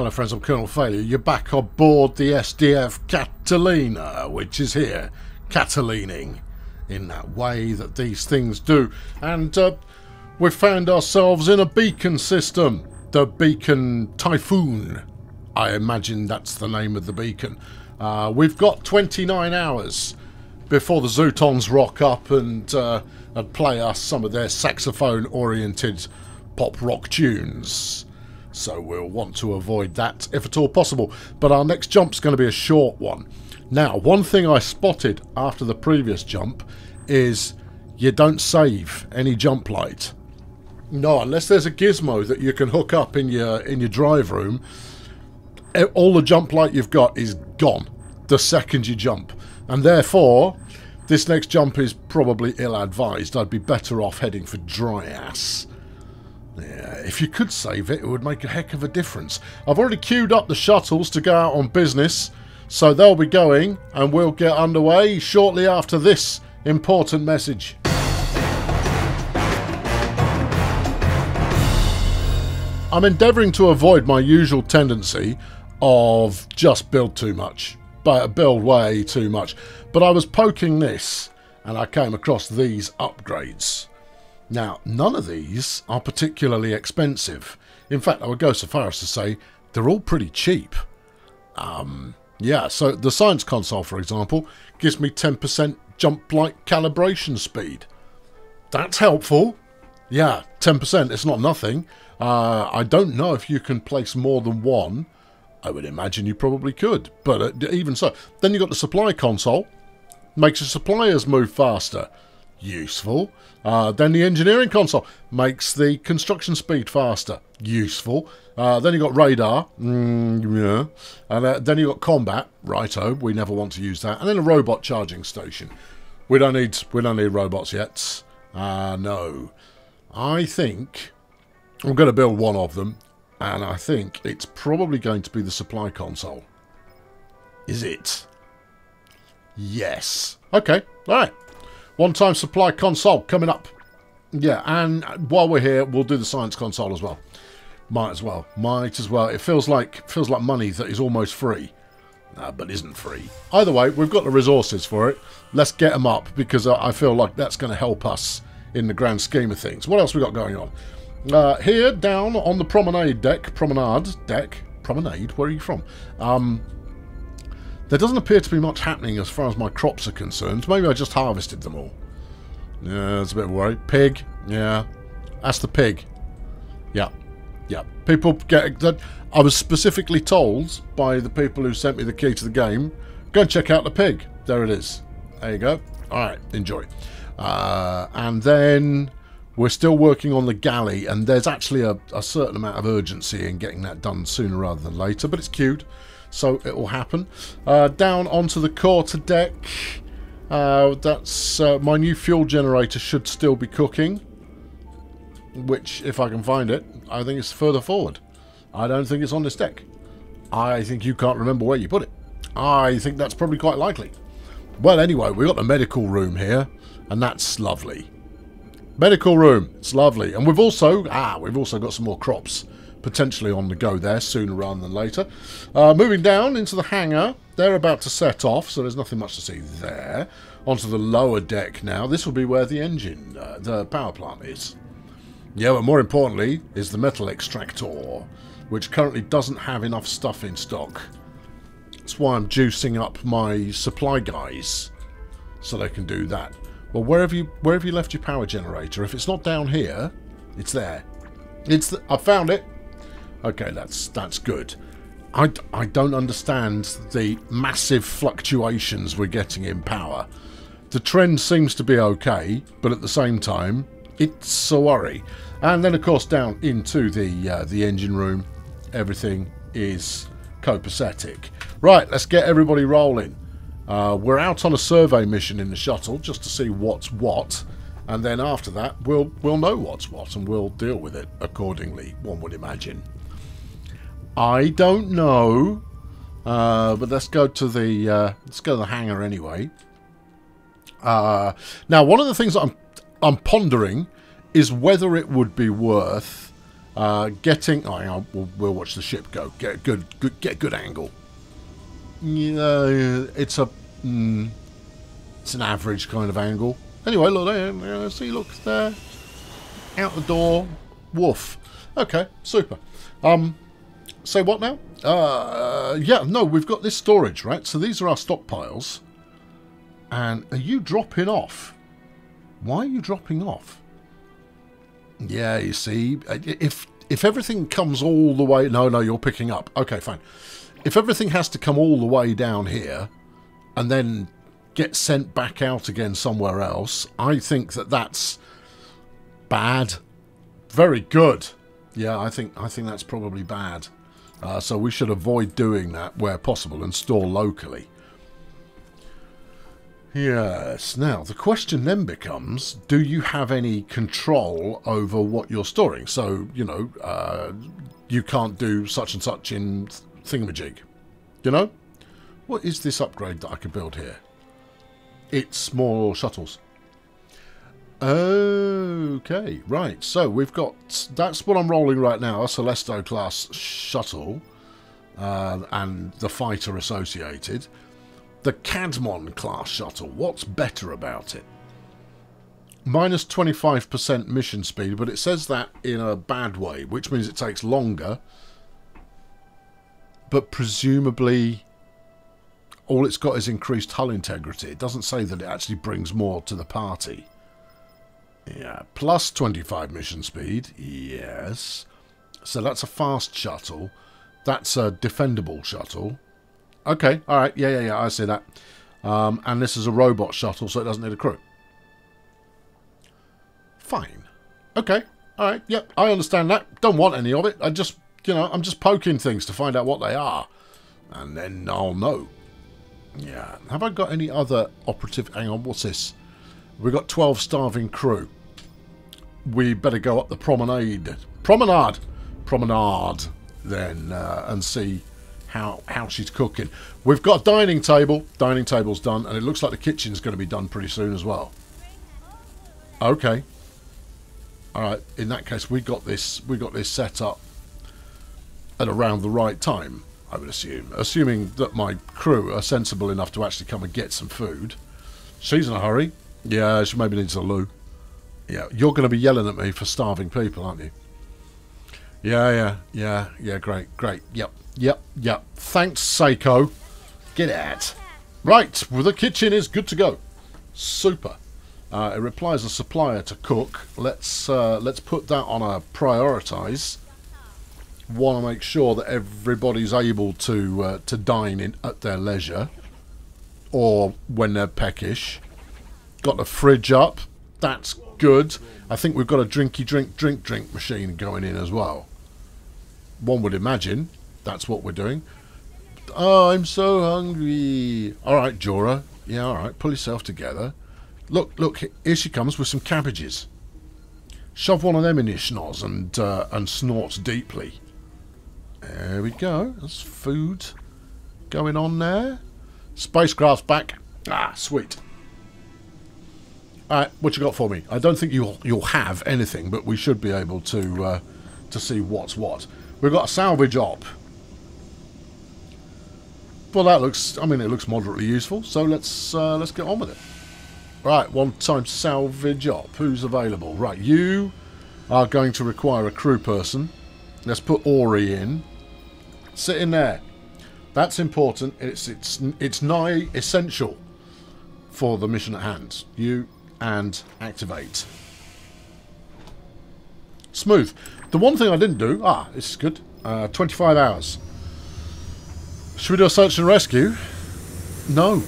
Hello friends, I'm Colonel Failure. You're back on board the SDF Catalina, which is here, catalining in that way that these things do. And uh, we've found ourselves in a beacon system, the Beacon Typhoon. I imagine that's the name of the beacon. Uh, we've got 29 hours before the Zootons rock up and, uh, and play us some of their saxophone-oriented pop rock tunes so we'll want to avoid that if at all possible. But our next jump's going to be a short one. Now, one thing I spotted after the previous jump is you don't save any jump light. No, unless there's a gizmo that you can hook up in your in your drive room, all the jump light you've got is gone the second you jump. And therefore, this next jump is probably ill-advised. I'd be better off heading for dry ass. Yeah, if you could save it, it would make a heck of a difference. I've already queued up the shuttles to go out on business, so they'll be going, and we'll get underway shortly after this important message. I'm endeavouring to avoid my usual tendency of just build too much, but build way too much. But I was poking this, and I came across these upgrades. Now, none of these are particularly expensive. In fact, I would go so far as to say they're all pretty cheap. Um, yeah, so the science console, for example, gives me 10% jump light calibration speed. That's helpful. Yeah, 10%, it's not nothing. Uh, I don't know if you can place more than one. I would imagine you probably could, but uh, even so. Then you've got the supply console, makes the suppliers move faster useful. Uh, then the engineering console makes the construction speed faster, useful. Uh, then you got radar, mm, yeah. And uh, then you got combat, righto. We never want to use that. And then a robot charging station. We don't need we don't need robots yet. Uh, no, I think I'm going to build one of them, and I think it's probably going to be the supply console. Is it? Yes. Okay. All right. One-time supply console coming up. Yeah, and while we're here, we'll do the science console as well. Might as well. Might as well. It feels like feels like money that is almost free, uh, but isn't free. Either way, we've got the resources for it. Let's get them up because I feel like that's going to help us in the grand scheme of things. What else we got going on? Uh, here, down on the promenade deck, promenade deck, promenade. Where are you from? Um, there doesn't appear to be much happening as far as my crops are concerned. Maybe I just harvested them all. Yeah, that's a bit of a worried. Pig. Yeah. That's the pig. Yeah. Yeah. People get... that. I was specifically told by the people who sent me the key to the game, go and check out the pig. There it is. There you go. Alright, enjoy. Uh, and then we're still working on the galley, and there's actually a, a certain amount of urgency in getting that done sooner rather than later, but it's cute so it will happen. Uh, down onto the quarter deck. Uh, that's uh, my new fuel generator should still be cooking, which, if I can find it, I think it's further forward. I don't think it's on this deck. I think you can't remember where you put it. I think that's probably quite likely. Well, anyway, we've got the medical room here, and that's lovely. Medical room, it's lovely. And we've also, ah, we've also got some more crops potentially on the go there sooner rather than later. Uh, moving down into the hangar, they're about to set off, so there's nothing much to see there. Onto the lower deck now. This will be where the engine, uh, the power plant is. Yeah, but more importantly is the metal extractor, which currently doesn't have enough stuff in stock. That's why I'm juicing up my supply guys, so they can do that. Well, where have you where have you left your power generator? If it's not down here, it's there. It's the, I found it. Okay, that's that's good. I, I don't understand the massive fluctuations we're getting in power. The trend seems to be okay, but at the same time, it's a worry. And then, of course, down into the uh, the engine room, everything is copacetic. Right, let's get everybody rolling. Uh, we're out on a survey mission in the shuttle just to see what's what, and then after that, we'll we'll know what's what and we'll deal with it accordingly. One would imagine. I don't know. Uh, but let's go to the uh, let's go to the hangar anyway. Uh, now, one of the things I'm I'm pondering is whether it would be worth Uh, getting... Oh, on, we'll, we'll watch the ship go. Get a good, good, get a good angle. Yeah, it's a... Mm, it's an average kind of angle. Anyway, look there. See, look there. Out the door. Woof. Okay, super. Um, say what now? Uh, yeah, no, we've got this storage, right? So these are our stockpiles. And are you dropping off? Why are you dropping off? Yeah, you see, if if everything comes all the way... No, no, you're picking up. Okay, fine. If everything has to come all the way down here and then get sent back out again somewhere else, I think that that's bad. Very good. Yeah, I think I think that's probably bad. Uh, so we should avoid doing that where possible and store locally. Yes. Now, the question then becomes, do you have any control over what you're storing? So, you know, uh, you can't do such and such in Thingamajig. You know? What is this upgrade that I could build here? It's more shuttles. Okay, right. So we've got... That's what I'm rolling right now, a Celesto class shuttle uh, and the fighter associated. The Cadmon class shuttle, what's better about it? Minus 25% mission speed, but it says that in a bad way, which means it takes longer. But presumably all it's got is increased hull integrity. It doesn't say that it actually brings more to the party. Yeah, plus 25 mission speed, yes. So that's a fast shuttle. That's a defendable shuttle. Okay, alright, yeah, yeah, yeah, I see that. Um, and this is a robot shuttle, so it doesn't need a crew. Fine. Okay, alright, yep, I understand that. Don't want any of it. I just, you know, I'm just poking things to find out what they are. And then I'll know. Yeah. Have I got any other operative... Hang on, what's this? We've got 12 starving crew. We better go up the promenade. Promenade! Promenade, then, uh, and see how how she's cooking. We've got a dining table. Dining table's done, and it looks like the kitchen's going to be done pretty soon as well. Okay. All right. In that case, we got this. We got this set up at around the right time. I would assume, assuming that my crew are sensible enough to actually come and get some food. She's in a hurry. Yeah, she maybe needs a loo. Yeah, you're going to be yelling at me for starving people, aren't you? Yeah, yeah, yeah, yeah, great, great. Yep, yep, yep. Thanks, Seiko. Get out. Right, well, the kitchen is good to go. Super. Uh, it replies a supplier to cook. Let's uh, let's put that on a prioritise want to make sure that everybody's able to uh, to dine in at their leisure or when they're peckish. Got the fridge up. That's good. I think we've got a drinky drink drink drink machine going in as well. One would imagine that's what we're doing. Oh, I'm so hungry. All right, Jora. Yeah, all right. Pull yourself together. Look, look. Here she comes with some cabbages. Shove one of them in your schnoz and uh, and snort deeply. There we go. There's food going on there. Spacecraft's back. Ah, sweet. Alright, what you got for me? I don't think you'll you'll have anything, but we should be able to uh, to see what's what. We've got a salvage op. Well, that looks. I mean, it looks moderately useful. So let's uh, let's get on with it. Right, one time salvage op. Who's available? Right, you are going to require a crew person. Let's put Ori in. Sit in there. That's important. It's it's it's nigh essential for the mission at hand. You and activate. Smooth. The one thing I didn't do... Ah, this is good. Uh, 25 hours. Should we do a search and rescue? No.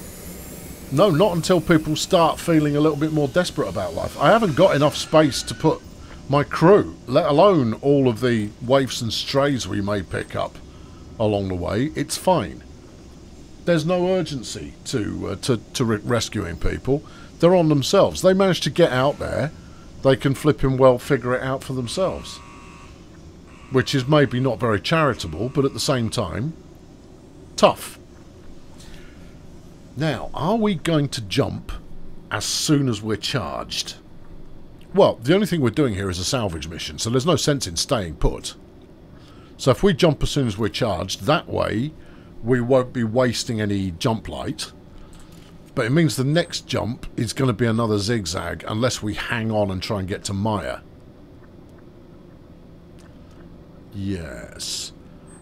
No, not until people start feeling a little bit more desperate about life. I haven't got enough space to put my crew, let alone all of the waifs and strays we may pick up along the way, it's fine. There's no urgency to uh, to, to re rescuing people. They're on themselves. They manage to get out there. They can flip and well figure it out for themselves. Which is maybe not very charitable, but at the same time, tough. Now, are we going to jump as soon as we're charged? Well, the only thing we're doing here is a salvage mission, so there's no sense in staying put. So if we jump as soon as we're charged, that way we won't be wasting any jump light. But it means the next jump is going to be another zigzag unless we hang on and try and get to Maya. Yes.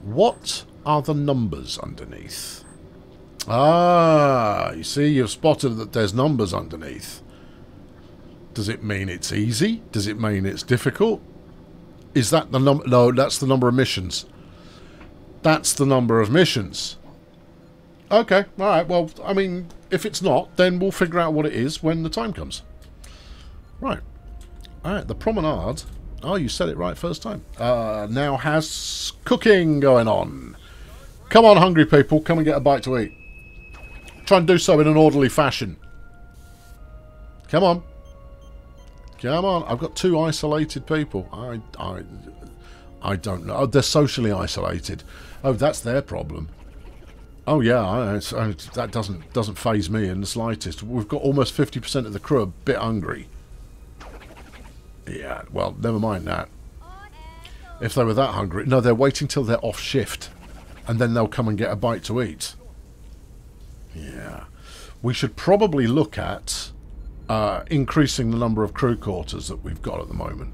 What are the numbers underneath? Ah, you see, you've spotted that there's numbers underneath. Does it mean it's easy? Does it mean it's difficult? Is that the number? No, that's the number of missions. That's the number of missions. Okay, alright, well, I mean, if it's not, then we'll figure out what it is when the time comes. Right. Alright, the promenade Oh, you said it right first time. Uh, now has cooking going on. Come on, hungry people. Come and get a bite to eat. Try and do so in an orderly fashion. Come on. Come on. I've got two isolated people. I, I, I don't know. Oh, they're socially isolated. Oh, that's their problem. Oh yeah, I, I, that doesn't doesn't faze me in the slightest. We've got almost 50% of the crew a bit hungry. Yeah, well, never mind that. If they were that hungry... No, they're waiting till they're off shift. And then they'll come and get a bite to eat. Yeah. We should probably look at uh, increasing the number of crew quarters that we've got at the moment.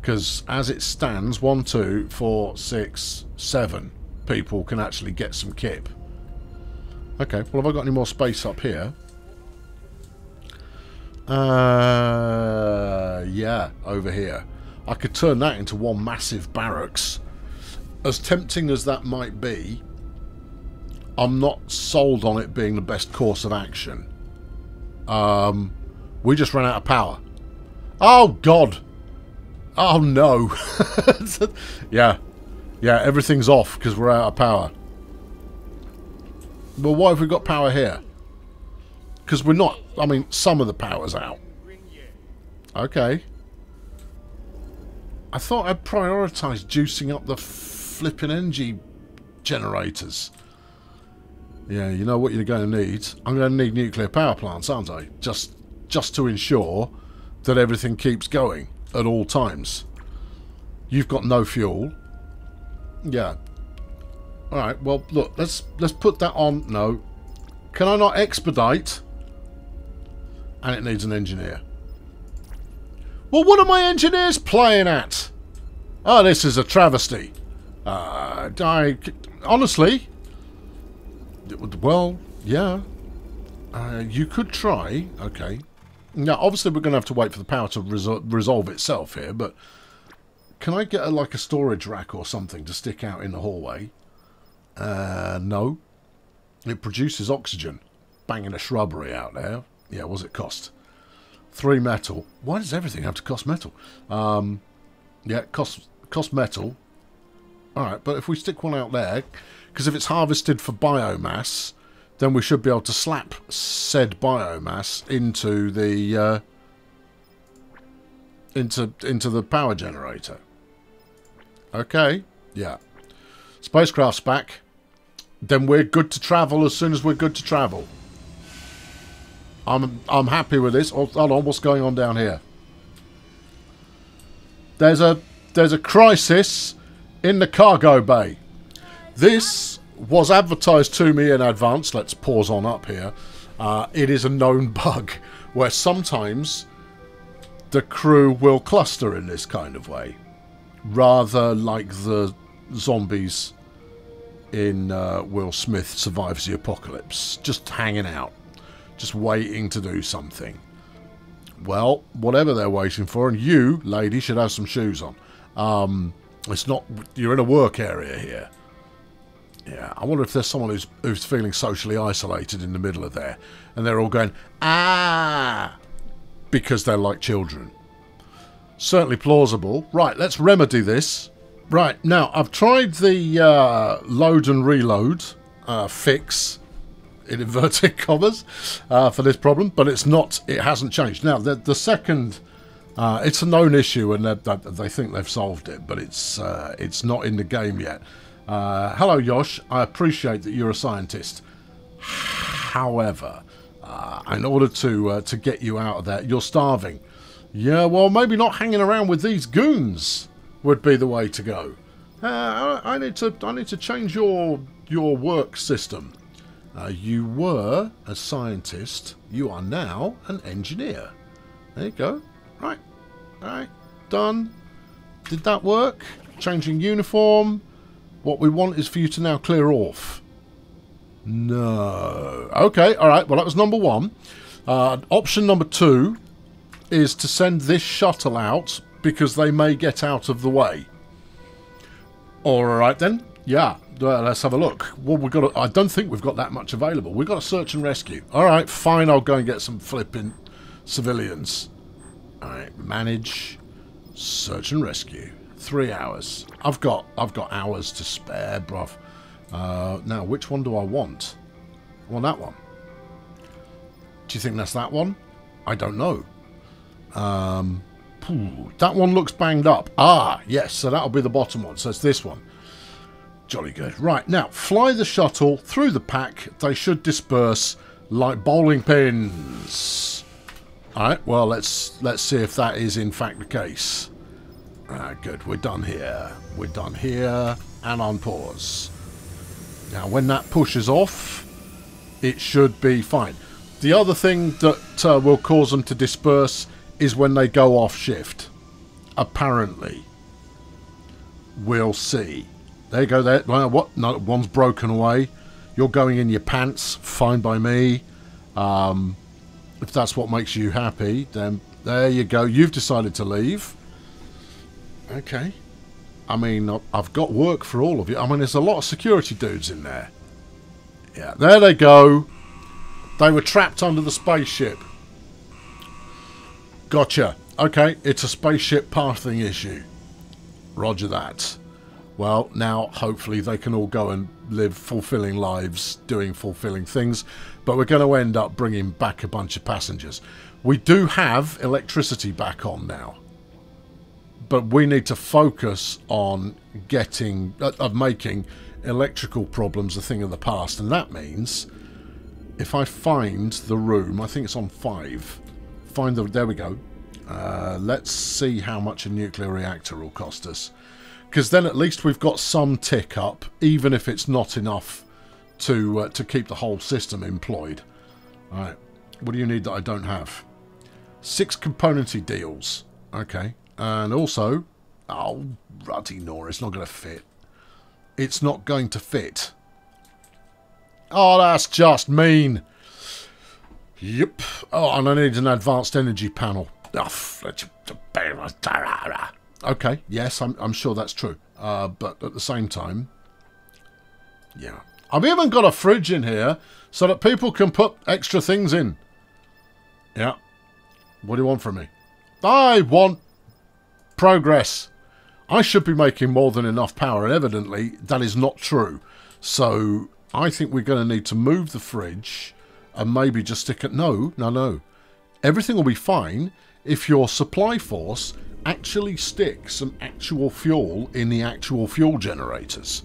Because as it stands, one, two, four, six, seven people can actually get some kip. Okay, well, have I got any more space up here? Uh, yeah, over here. I could turn that into one massive barracks. As tempting as that might be, I'm not sold on it being the best course of action. Um, we just ran out of power. Oh, God. Oh, no. yeah. Yeah, everything's off because we're out of power. Well, why have we got power here? Because we're not... I mean, some of the power's out. Okay. I thought I'd prioritise juicing up the flipping energy generators. Yeah, you know what you're going to need? I'm going to need nuclear power plants, aren't I? Just, just to ensure that everything keeps going at all times. You've got no fuel. Yeah. Alright, well, look, let's let's put that on. No. Can I not expedite? and it needs an engineer. Well, what are my engineers playing at? Oh, this is a travesty. Uh, I, honestly, well, yeah, uh, you could try. Okay. Now, obviously, we're going to have to wait for the power to resol resolve itself here, but can I get a, like a storage rack or something to stick out in the hallway? Uh, no. It produces oxygen. Banging a shrubbery out there. Yeah, what's it cost? Three metal. Why does everything have to cost metal? Um, yeah, cost cost metal. Alright, but if we stick one out there, because if it's harvested for biomass, then we should be able to slap said biomass into the uh, into into the power generator. Okay, yeah. Spacecraft's back. Then we're good to travel as soon as we're good to travel. I'm I'm happy with this. Oh, hold on, what's going on down here? There's a there's a crisis in the cargo bay. This was advertised to me in advance. Let's pause on up here. Uh, it is a known bug where sometimes the crew will cluster in this kind of way, rather like the zombies in uh, Will Smith Survives the Apocalypse, just hanging out just waiting to do something. Well, whatever they're waiting for, and you, lady, should have some shoes on. Um, it's not, you're in a work area here. Yeah, I wonder if there's someone who's who's feeling socially isolated in the middle of there, and they're all going, ah, because they're like children. Certainly plausible. Right, let's remedy this. Right, now, I've tried the uh, load and reload uh, fix in inverted commas uh, for this problem, but it's not. It hasn't changed. Now the the second. Uh, it's a known issue, and they think they've solved it, but it's uh, it's not in the game yet. Uh, hello, Yosh. I appreciate that you're a scientist. However, in order to to get you out of there, you're starving. Yeah, well, maybe not hanging around with these goons would be the way to go. Uh, I, I, need to I need to change your your work system. Uh, you were a scientist. You are now an engineer. There you go. Right. All right. Done. Did that work? Changing uniform. What we want is for you to now clear off. No. Okay. All right. Well, that was number one. Uh, option number two is to send this shuttle out because they may get out of the way. All right then. Yeah. Let's have a look. Well, we've got. I don't think we've got that much available. We've got a search and rescue. All right. Fine. I'll go and get some flipping civilians. All right. Manage. Search and rescue. Three hours. I've got. I've got hours to spare, bruv. Uh, now, which one do I want? I want that one. Do you think that's that one? I don't know. Um, that one looks banged up. Ah, yes, so that'll be the bottom one. So it's this one. Jolly good. Right, now, fly the shuttle through the pack. They should disperse like bowling pins. Alright, well, let's let's see if that is in fact the case. Ah, good, we're done here. We're done here, and on pause. Now, when that pushes off, it should be fine. The other thing that uh, will cause them to disperse is when they go off shift. Apparently. We'll see. There you go. There. Well, what? No, one's broken away. You're going in your pants. Fine by me. Um, if that's what makes you happy, then there you go. You've decided to leave. Okay. I mean, I've got work for all of you. I mean, there's a lot of security dudes in there. Yeah, there they go. They were trapped under the spaceship. Gotcha. Okay, it's a spaceship pathing issue. Roger that. Well, now hopefully they can all go and live fulfilling lives, doing fulfilling things, but we're going to end up bringing back a bunch of passengers. We do have electricity back on now but we need to focus on getting uh, of making electrical problems a thing of the past and that means if I find the room I think it's on five find the there we go uh, let's see how much a nuclear reactor will cost us because then at least we've got some tick up even if it's not enough to uh, to keep the whole system employed all right what do you need that I don't have six componenty deals okay and also, oh, ruddy Nora, it's not going to fit. It's not going to fit. Oh, that's just mean. Yep. Oh, and I need an advanced energy panel. Okay, yes, I'm, I'm sure that's true. Uh, but at the same time, yeah. I've even got a fridge in here so that people can put extra things in. Yeah. What do you want from me? I want Progress. I should be making more than enough power, and evidently that is not true. So I think we're going to need to move the fridge and maybe just stick it... No, no, no. Everything will be fine if your supply force actually sticks some actual fuel in the actual fuel generators.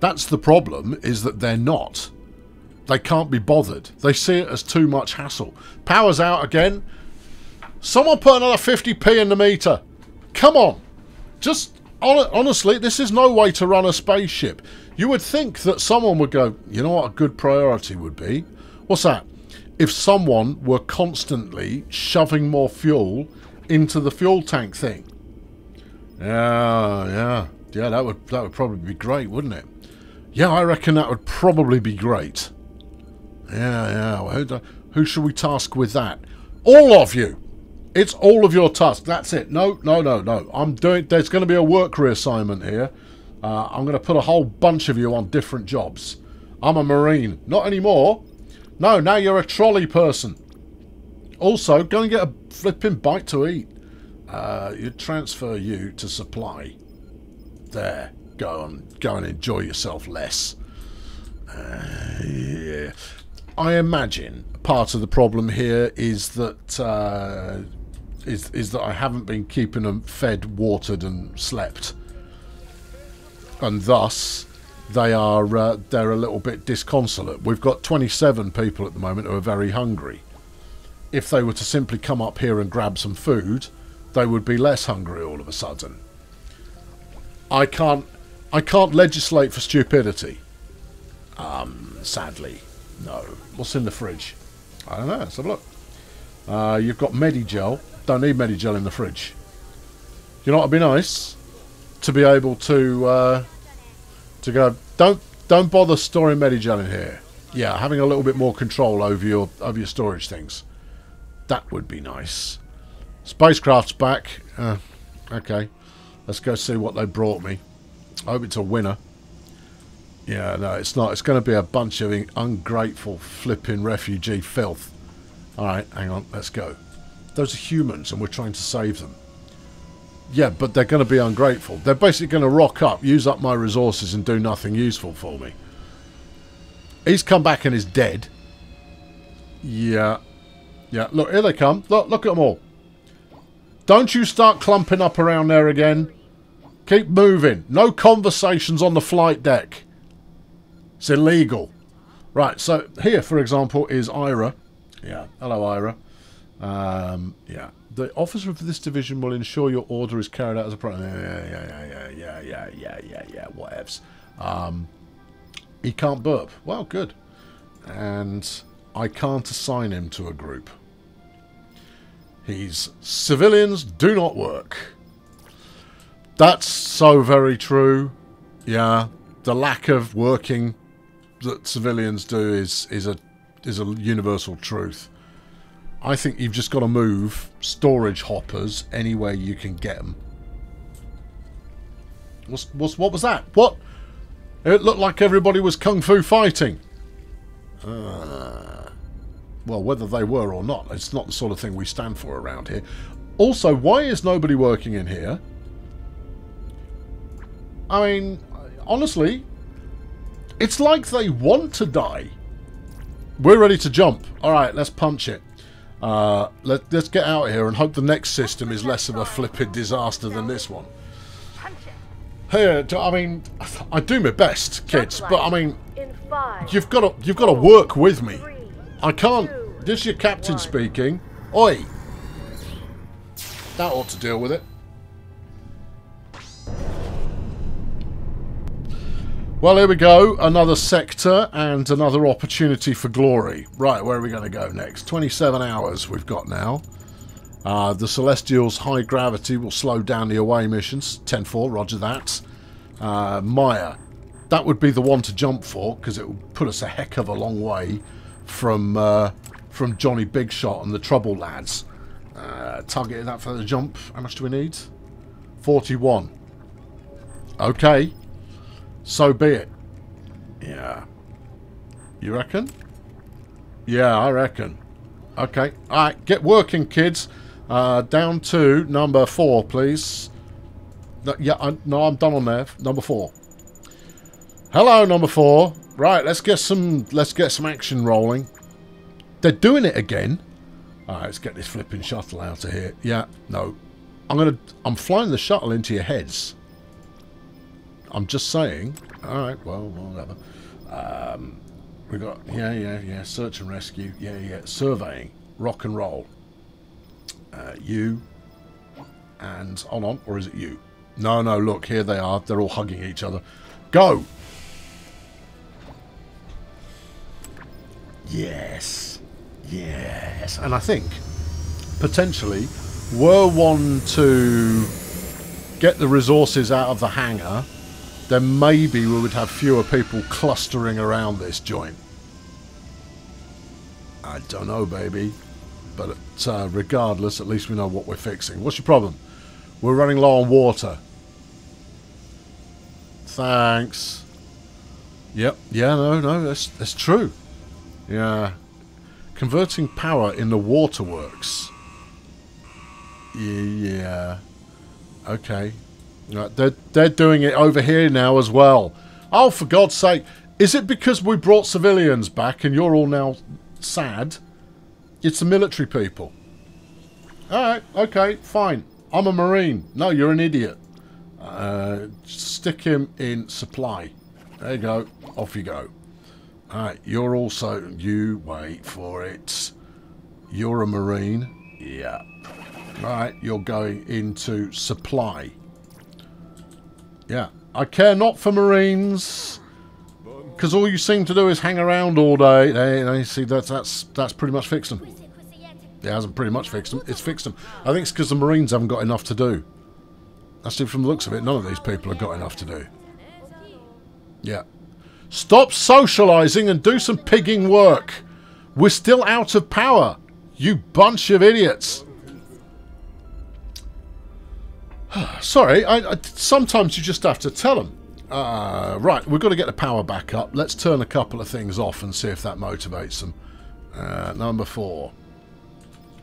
That's the problem, is that they're not. They can't be bothered. They see it as too much hassle. Power's out again. Someone put another 50p in the meter. Come on. Just, honestly, this is no way to run a spaceship. You would think that someone would go, you know what a good priority would be? What's that? If someone were constantly shoving more fuel into the fuel tank thing. Yeah, yeah. Yeah, that would that would probably be great, wouldn't it? Yeah, I reckon that would probably be great. Yeah, yeah. Well, who, who should we task with that? All of you! It's all of your task. That's it. No, no, no, no. I'm doing. There's going to be a work reassignment here. Uh, I'm going to put a whole bunch of you on different jobs. I'm a marine. Not anymore. No, now you're a trolley person. Also, go and get a flipping bite to eat. Uh, you transfer you to supply. There. Go and go and enjoy yourself less. Uh, yeah. I imagine part of the problem here is that uh, is is that I haven't been keeping them fed, watered, and slept, and thus they are uh, they're a little bit disconsolate. We've got 27 people at the moment who are very hungry. if they were to simply come up here and grab some food, they would be less hungry all of a sudden. I can't I can't legislate for stupidity. Um, sadly. No. What's in the fridge? I don't know. Let's have a look. Uh, you've got Medigel. Don't need Medigel in the fridge. You know what would be nice? To be able to uh, to go. Don't don't bother storing Medigel in here. Yeah, having a little bit more control over your over your storage things. That would be nice. Spacecraft's back. Uh, okay. Let's go see what they brought me. I hope it's a winner. Yeah, no, it's not. It's going to be a bunch of ungrateful, flipping refugee filth. Alright, hang on. Let's go. Those are humans and we're trying to save them. Yeah, but they're going to be ungrateful. They're basically going to rock up, use up my resources and do nothing useful for me. He's come back and is dead. Yeah. Yeah, look, here they come. Look, look at them all. Don't you start clumping up around there again. Keep moving. No conversations on the flight deck. It's illegal. Right, so here, for example, is Ira. Yeah, hello, Ira. Um, yeah, the officer of this division will ensure your order is carried out as a pro. Yeah, yeah, yeah, yeah, yeah, yeah, yeah, yeah, whatevs. Um, he can't burp. Well, good. And I can't assign him to a group. He's civilians do not work. That's so very true. Yeah, the lack of working that civilians do is is a is a universal truth. I think you've just got to move storage hoppers anywhere you can get them. What's, what's, what was that? What? It looked like everybody was kung fu fighting. Uh, well, whether they were or not, it's not the sort of thing we stand for around here. Also, why is nobody working in here? I mean, honestly, it's like they want to die. We're ready to jump. Alright, let's punch it. Uh, let, us get out of here and hope the next system is less of a flipping disaster than this one. Here, I mean, I do my best, kids, but I mean, you've got to you've got to work with me. I can't. This is your captain speaking. Oi! That ought to deal with it. Well, here we go. Another sector and another opportunity for glory. Right, where are we going to go next? 27 hours we've got now. Uh, the Celestials' high gravity will slow down the away missions. 10-4, roger that. Uh, Maya. That would be the one to jump for, because it would put us a heck of a long way from uh, from Johnny Big Shot and the Trouble Lads. Uh, target that for the jump. How much do we need? 41. Okay. So be it. Yeah. You reckon? Yeah, I reckon. Okay. Alright, get working, kids. Uh, down to number four, please. No, yeah, I, no, I'm done on there. Number four. Hello, number four. Right, let's get some let's get some action rolling. They're doing it again. Alright, let's get this flipping shuttle out of here. Yeah, no. I'm gonna I'm flying the shuttle into your heads. I'm just saying. Alright, well, whatever. Um, we got, yeah, yeah, yeah, search and rescue. Yeah, yeah, surveying. Rock and roll. Uh, you. And, hold on, or is it you? No, no, look, here they are. They're all hugging each other. Go! Yes. Yes. And I think, potentially, were one to get the resources out of the hangar then maybe we would have fewer people clustering around this joint. I don't know, baby. But uh, regardless, at least we know what we're fixing. What's your problem? We're running low on water. Thanks. Yep. Yeah, no, no, that's, that's true. Yeah. Converting power in the waterworks. Yeah, yeah. Okay. They're, they're doing it over here now as well. Oh, for God's sake. Is it because we brought civilians back and you're all now sad? It's the military people. Alright, okay, fine. I'm a Marine. No, you're an idiot. Uh, stick him in supply. There you go. Off you go. Alright, you're also... You wait for it. You're a marine. Yeah. Right, you're going into supply. Yeah. I care not for marines. Because all you seem to do is hang around all day. Hey, hey, see, that's, that's, that's pretty much fixed them. It hasn't pretty much fixed them. It's fixed them. I think it's because the marines haven't got enough to do. Actually, from the looks of it, none of these people have got enough to do. Yeah. Stop socialising and do some pigging work. We're still out of power. You bunch of idiots. Sorry, I, I, sometimes you just have to tell them. Uh, right, we've got to get the power back up. Let's turn a couple of things off and see if that motivates them. Uh, number four.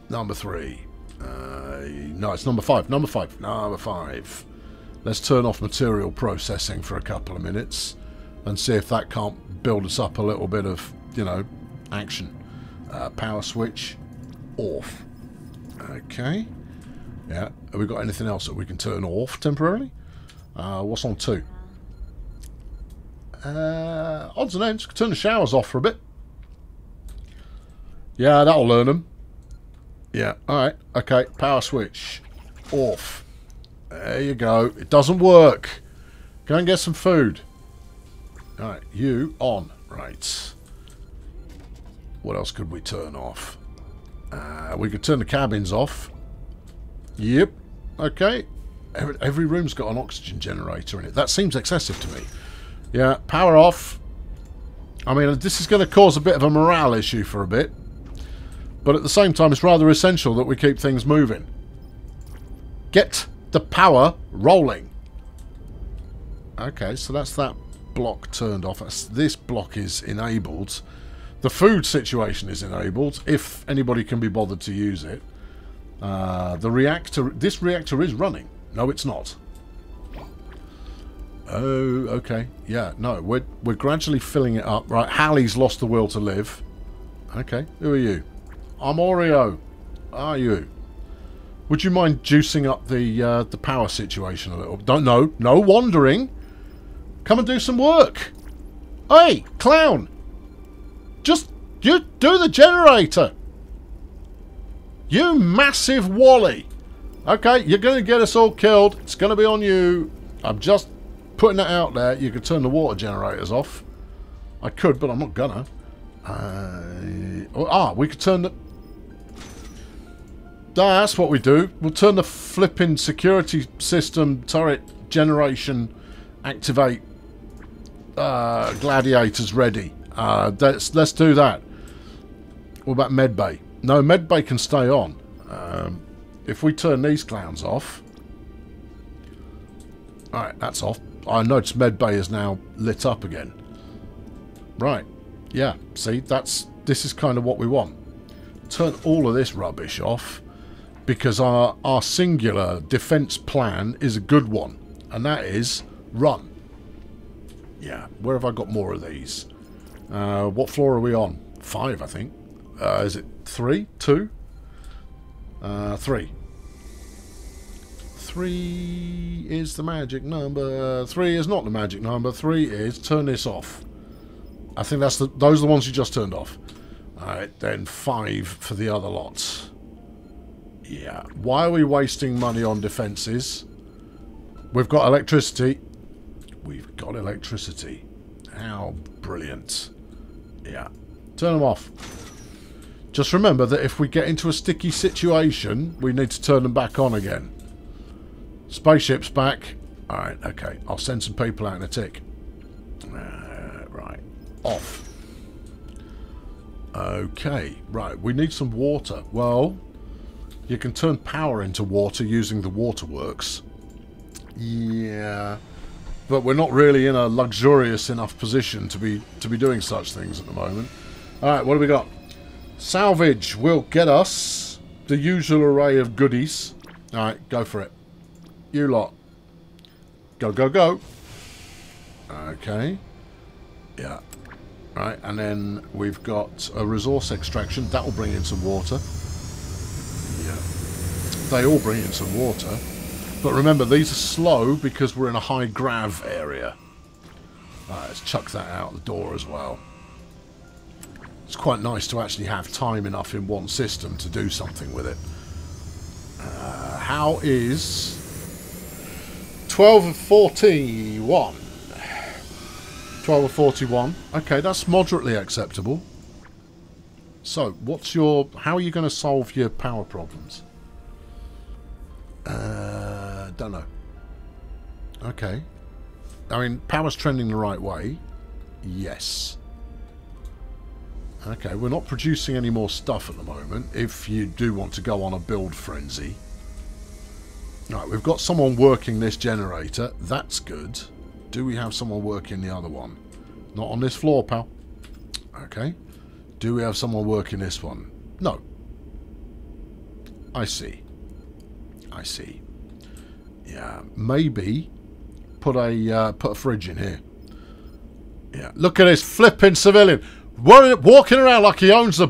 Number three. Uh, no, it's number five. Number five. Number five. Let's turn off material processing for a couple of minutes and see if that can't build us up a little bit of, you know, action. Uh, power switch off. Okay. Yeah. Have we got anything else that we can turn off temporarily? Uh, what's on two? Uh, odds and ends. Turn the showers off for a bit. Yeah, that'll learn them. Yeah, alright. Okay, power switch. Off. There you go. It doesn't work. Go and get some food. Alright, you on. Right. What else could we turn off? Uh, we could turn the cabins off. Yep. Okay. Every, room's got an oxygen generator in it. That seems excessive to me. Yeah, power off. I mean, this is going to cause a bit of a morale issue for a bit. But at the same time, it's rather essential that we keep things moving. Get the power rolling. Okay, so that's that block turned off. This block is enabled. The food situation is enabled, if anybody can be bothered to use it. Uh, the reactor... This reactor is running. No, it's not. Oh, okay. Yeah, no, we're, we're gradually filling it up. Right, Hallie's lost the will to live. Okay, who are you? I'm Oreo. Are you? Would you mind juicing up the uh, the power situation a little? Don't no, no wandering. Come and do some work. Hey, clown. Just you do the generator. You massive wally. Okay, you're going to get us all killed. It's going to be on you. I'm just putting that out there. You could turn the water generators off. I could, but I'm not gonna. Uh, ah, we could turn the... That's what we do. We'll turn the flipping security system turret generation activate uh, gladiators ready. Uh, let's, let's do that. What about medbay? No, medbay can stay on. Um, if we turn these clowns off... Alright, that's off. I notice medbay is now lit up again. Right. Yeah, see, that's this is kind of what we want. Turn all of this rubbish off because our, our singular defense plan is a good one, and that is run. Yeah, where have I got more of these? Uh, what floor are we on? Five, I think. Uh, is it three? Two? Uh, three. Three is the magic number. Three is not the magic number. Three is turn this off. I think that's the those are the ones you just turned off. Alright, then five for the other lots. Yeah. Why are we wasting money on defences? We've got electricity. We've got electricity. How brilliant. Yeah. Turn them off. Just remember that if we get into a sticky situation, we need to turn them back on again. Spaceship's back. Alright, okay. I'll send some people out in a tick. Uh, right. Off. Okay, right. We need some water. Well, you can turn power into water using the waterworks. Yeah. But we're not really in a luxurious enough position to be to be doing such things at the moment. Alright, what do we got? Salvage will get us the usual array of goodies. Alright, go for it. You lot. Go, go, go. Okay. Yeah. Right, and then we've got a resource extraction. That will bring in some water. Yeah. They all bring in some water. But remember, these are slow because we're in a high grav area. Right, let's chuck that out the door as well. It's quite nice to actually have time enough in one system to do something with it. Uh, how is 12 of 41? 12 of 41. Okay, that's moderately acceptable. So, what's your... How are you going to solve your power problems? Uh, don't know. Okay. I mean, power's trending the right way. Yes. Okay, we're not producing any more stuff at the moment. If you do want to go on a build frenzy. Right, we've got someone working this generator. That's good. Do we have someone working the other one? Not on this floor, pal. Okay. Do we have someone working this one? No. I see. I see. Yeah, maybe put a uh, put a fridge in here. Yeah, look at this flipping civilian walking around like he owns the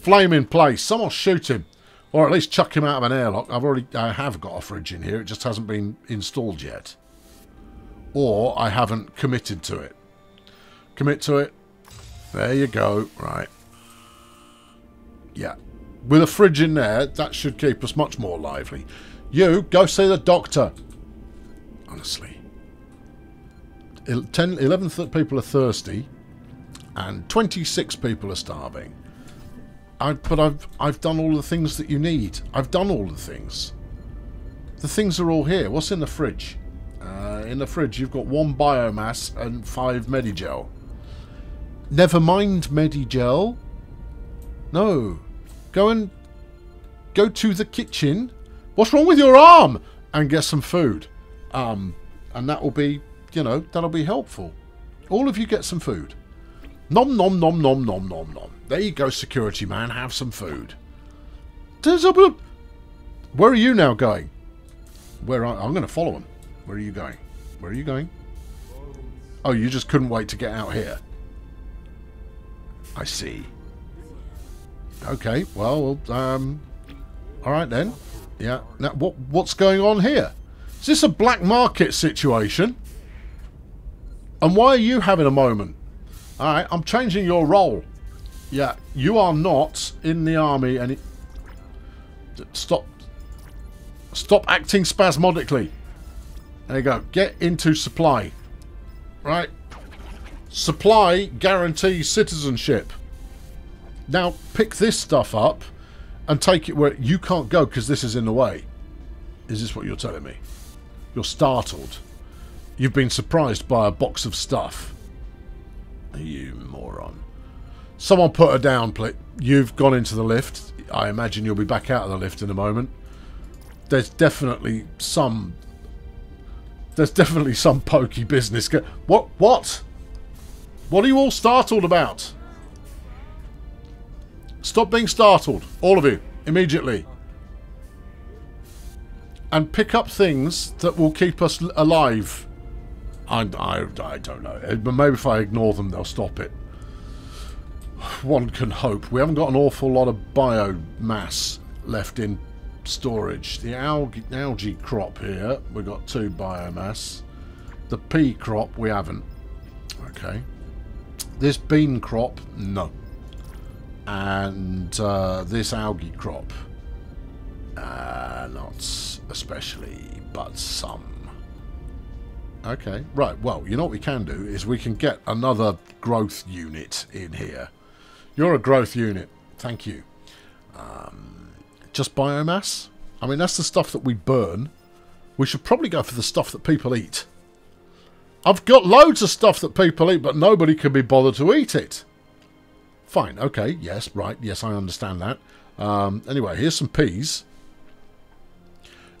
flaming place. Someone shoot him, or at least chuck him out of an airlock. I've already I have got a fridge in here. It just hasn't been installed yet, or I haven't committed to it. Commit to it. There you go. Right. Yeah. With a fridge in there, that should keep us much more lively. You, go see the doctor. Honestly. 10, 11 people are thirsty and 26 people are starving. I, but I've, I've done all the things that you need. I've done all the things. The things are all here. What's in the fridge? Uh, in the fridge you've got one biomass and five Medigel. Never mind Medigel. No. Go and go to the kitchen. What's wrong with your arm? And get some food. Um, and that will be, you know, that'll be helpful. All of you get some food. Nom nom nom nom nom nom nom. There you go, security man. Have some food. Where are you now going? Where are, I'm going to follow him. Where are you going? Where are you going? Oh, you just couldn't wait to get out here. I see. Okay, well, um, all right then. Yeah. Now, what what's going on here? Is this a black market situation? And why are you having a moment? All right, I'm changing your role. Yeah, you are not in the army and stop stop acting spasmodically. There you go. Get into supply. Right? Supply guarantees citizenship. Now, pick this stuff up and take it where you can't go because this is in the way. Is this what you're telling me? You're startled. You've been surprised by a box of stuff. You moron. Someone put her down, please. You've gone into the lift. I imagine you'll be back out of the lift in a moment. There's definitely some... There's definitely some pokey business. What? What? What are you all startled about? Stop being startled. All of you. Immediately. And pick up things that will keep us alive. I, I, I don't know. Uh, but maybe if I ignore them, they'll stop it. One can hope. We haven't got an awful lot of biomass left in storage. The algae, algae crop here, we've got two biomass. The pea crop, we haven't. Okay. This bean crop, no and uh, this algae crop. Uh, not especially, but some. Okay, right, well, you know what we can do is we can get another growth unit in here. You're a growth unit, thank you. Um, just biomass? I mean, that's the stuff that we burn. We should probably go for the stuff that people eat. I've got loads of stuff that people eat, but nobody can be bothered to eat it. Fine, okay, yes, right, yes, I understand that. Um, anyway, here's some peas.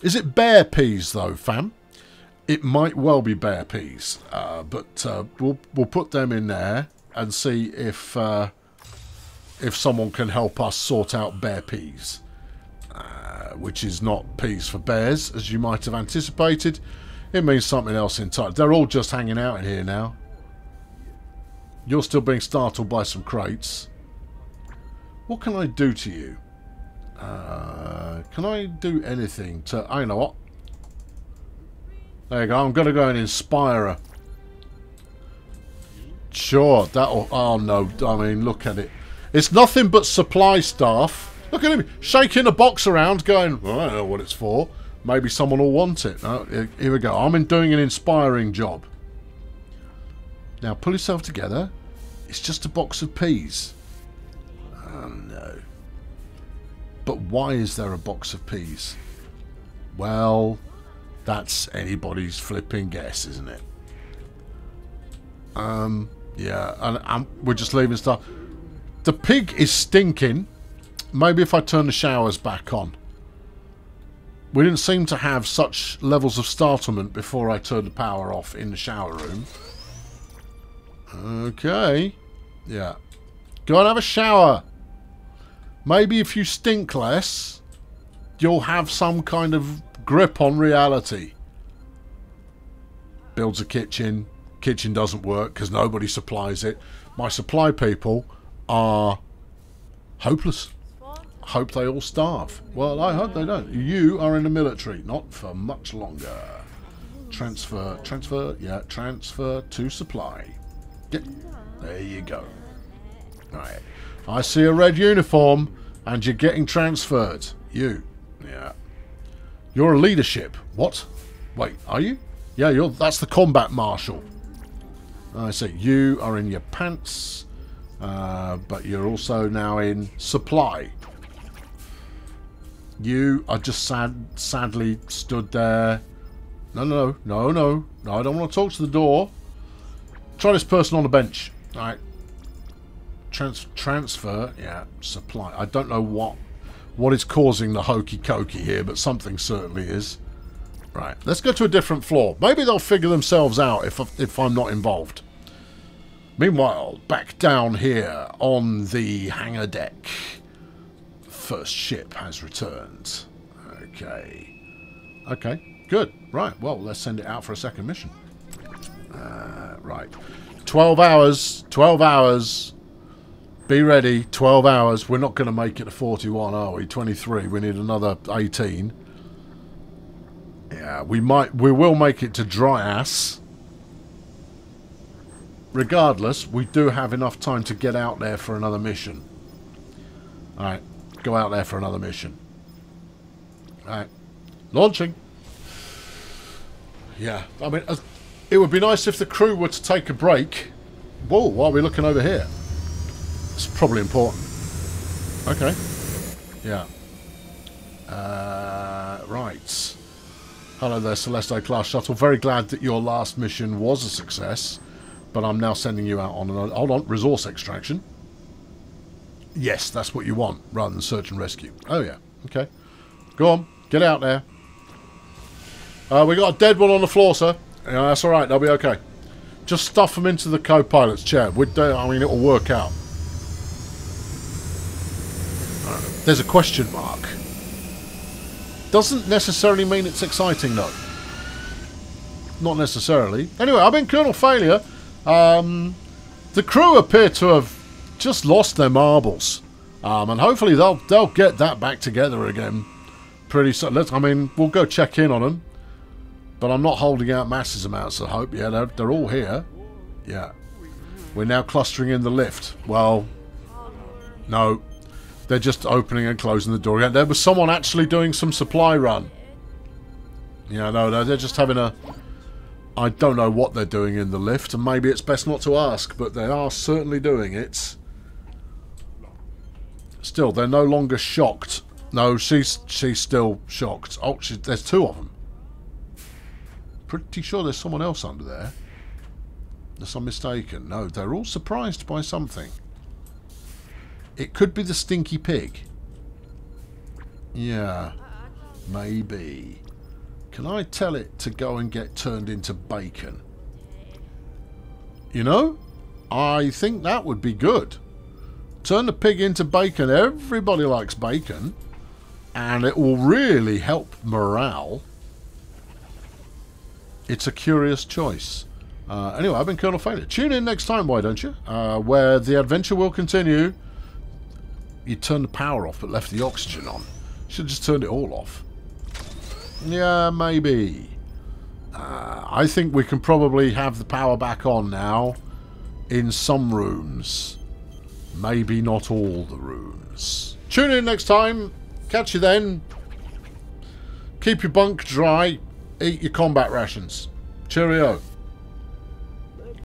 Is it bare peas, though, fam? It might well be bare peas, uh, but uh, we'll, we'll put them in there and see if, uh, if someone can help us sort out bare peas. Uh, which is not peas for bears, as you might have anticipated. It means something else entirely. They're all just hanging out in here now. You're still being startled by some crates. What can I do to you? Uh, can I do anything to... I know what. There you go. I'm going to go and inspire her. Sure, that'll... Oh, no. I mean, look at it. It's nothing but supply staff. Look at him shaking a box around, going, well, I don't know what it's for. Maybe someone will want it. No, here we go. I'm in doing an inspiring job. Now, pull yourself together. It's just a box of peas. Oh, no. But why is there a box of peas? Well, that's anybody's flipping guess, isn't it? Um, yeah, and, and we're just leaving stuff. The pig is stinking. Maybe if I turn the showers back on. We didn't seem to have such levels of startlement before I turned the power off in the shower room. Okay. Yeah. Go and have a shower. Maybe if you stink less, you'll have some kind of grip on reality. Builds a kitchen. Kitchen doesn't work because nobody supplies it. My supply people are hopeless. Hope they all starve. Well, I hope they don't. You are in the military. Not for much longer. Transfer. Transfer. Yeah, transfer to supply. Get, there you go. Right. I see a red uniform and you're getting transferred. You. Yeah. You're a leadership. What? Wait, are you? Yeah, you're. that's the combat marshal. I see. You are in your pants, uh, but you're also now in supply. You are just sad, sadly stood there. No, no, no, no, no. I don't want to talk to the door. Try this person on the bench. All right. Trans transfer. Yeah. Supply. I don't know what what is causing the hokey cokey here, but something certainly is. Right. Let's go to a different floor. Maybe they'll figure themselves out if if I'm not involved. Meanwhile, back down here on the hangar deck. First ship has returned. Okay. Okay, good. Right, well, let's send it out for a second mission. Uh, right. 12 hours. 12 hours. Be ready. 12 hours. We're not going to make it to 41, are we? 23. We need another 18. Yeah, we might. We will make it to dry ass. Regardless, we do have enough time to get out there for another mission. Alright. Go out there for another mission. Alright. Launching. Yeah. I mean, uh, it would be nice if the crew were to take a break. Whoa, why are we looking over here? It's probably important. Okay. Yeah. Uh, right. Hello there, Celeste class shuttle. Very glad that your last mission was a success, but I'm now sending you out on an hold on resource extraction. Yes, that's what you want, rather than search and rescue. Oh yeah. Okay. Go on, get out there. Uh, we got a dead one on the floor, sir. Yeah, that's all right. They'll be okay. Just stuff them into the co-pilot's chair. We'd, I mean, it'll work out. There's a question mark. Doesn't necessarily mean it's exciting, though. Not necessarily. Anyway, I've been Colonel Failure. Um, the crew appear to have just lost their marbles. Um, and hopefully they'll they'll get that back together again pretty soon. I mean, we'll go check in on them. But I'm not holding out massive amounts of hope. Yeah, they're, they're all here. Yeah. We're now clustering in the lift. Well, no. They're just opening and closing the door again. There was someone actually doing some supply run. Yeah, no, they're just having a... I don't know what they're doing in the lift, and maybe it's best not to ask, but they are certainly doing it. Still, they're no longer shocked. No, she's she's still shocked. Oh, she, there's two of them. Pretty sure there's someone else under there. Unless I'm mistaken. No, they're all surprised by something. It could be the stinky pig. Yeah, maybe. Can I tell it to go and get turned into bacon? You know, I think that would be good. Turn the pig into bacon. Everybody likes bacon. And it will really help morale. It's a curious choice. Uh, anyway, I've been Colonel Failure. Tune in next time, why don't you? Uh, where the adventure will continue. You turned the power off but left the oxygen on. Should have just turned it all off. Yeah, maybe. Uh, I think we can probably have the power back on now in some rooms. Maybe not all the rooms. Tune in next time. Catch you then. Keep your bunk dry. Eat your combat rations. Cheerio.